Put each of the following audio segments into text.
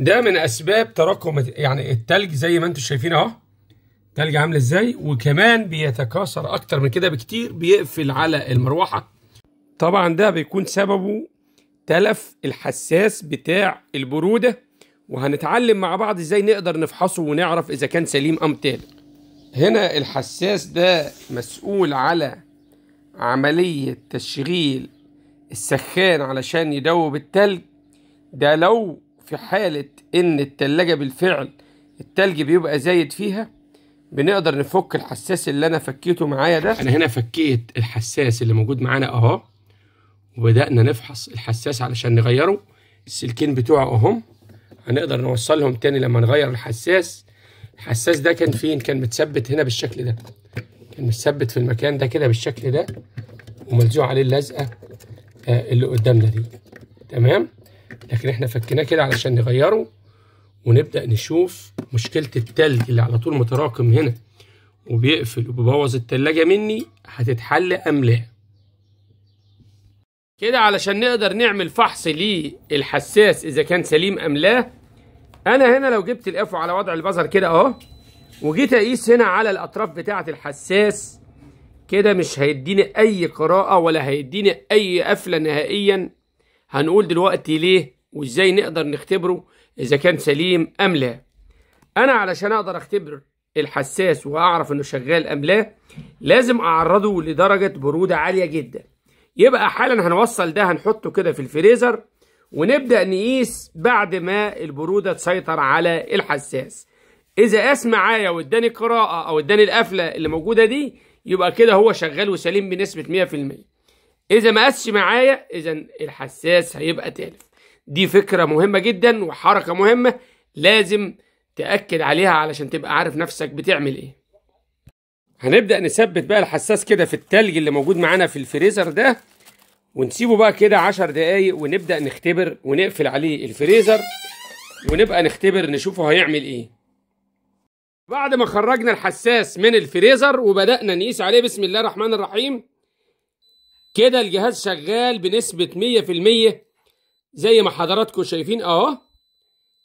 ده من أسباب تراكم يعني التلج زي ما أنتم شايفين اهو. التلج عامل إزاي؟ وكمان بيتكاثر أكتر من كده بكتير بيقفل على المروحة. طبعا ده بيكون سببه تلف الحساس بتاع البرودة. وهنتعلم مع بعض إزاي نقدر نفحصه ونعرف إذا كان سليم أم تالف هنا الحساس ده مسؤول على عملية تشغيل السخان علشان يدوب التلج. ده لو في حالة إن التلاجة بالفعل التلج بيبقى زايد فيها بنقدر نفك الحساس اللي أنا فكيته معايا ده. أنا هنا فكيت الحساس اللي موجود معانا أهو وبدأنا نفحص الحساس علشان نغيره. السلكين بتوعه أهم هنقدر نوصلهم تاني لما نغير الحساس. الحساس ده كان فين؟ كان متثبت هنا بالشكل ده. كان متثبت في المكان ده كده بالشكل ده وملزوق عليه اللزقة اللي قدامنا دي. تمام؟ لكن إحنا فكيناه كده علشان نغيره ونبدأ نشوف مشكلة التلج اللي على طول متراكم هنا وبيقفل وبيبوظ التلاجة مني هتتحل أم لا. كده علشان نقدر نعمل فحص للحساس إذا كان سليم أم لا. أنا هنا لو جبت القفو على وضع البزر كده أهو وجيت أقيس هنا على الأطراف بتاعة الحساس كده مش هيديني أي قراءة ولا هيديني أي قفلة نهائيا. هنقول دلوقتي ليه؟ وإزاي نقدر نختبره إذا كان سليم أم لا. أنا علشان أقدر أختبر الحساس وأعرف إنه شغال أم لا لازم أعرضه لدرجة برودة عالية جدا. يبقى حالا هنوصل ده هنحطه كده في الفريزر ونبدأ نقيس بعد ما البرودة تسيطر على الحساس. إذا قاس معايا واداني قراءة أو اداني القفلة اللي موجودة دي يبقى كده هو شغال وسليم بنسبة 100% إذا ما قاسش معايا اذا الحساس هيبقى تالف دي فكرة مهمة جدا وحركة مهمة لازم تأكد عليها علشان تبقى عارف نفسك بتعمل إيه. هنبدأ نثبت بقى الحساس كده في التلج اللي موجود معانا في الفريزر ده ونسيبه بقى كده عشر دقايق ونبدأ نختبر ونقفل عليه الفريزر ونبقى نختبر نشوفه هيعمل إيه. بعد ما خرجنا الحساس من الفريزر وبدأنا نقيس عليه بسم الله الرحمن الرحيم كده الجهاز شغال بنسبة مية في المية زي ما حضراتكم شايفين اهو.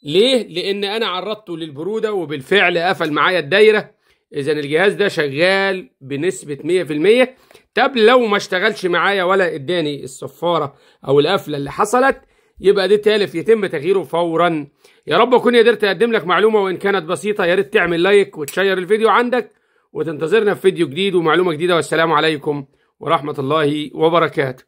ليه؟ لأن أنا عرضته للبرودة وبالفعل قفل معايا الدايرة. إذا الجهاز ده شغال بنسبة مية في المية. طب لو ما اشتغلش معايا ولا اداني الصفارة أو القفلة اللي حصلت يبقى ده تالف يتم تغييره فورا. يا رب أكون قدرت أقدم لك معلومة وإن كانت بسيطة يا ريت تعمل لايك وتشير الفيديو عندك وتنتظرنا في فيديو جديد ومعلومة جديدة. والسلام عليكم ورحمة الله وبركاته.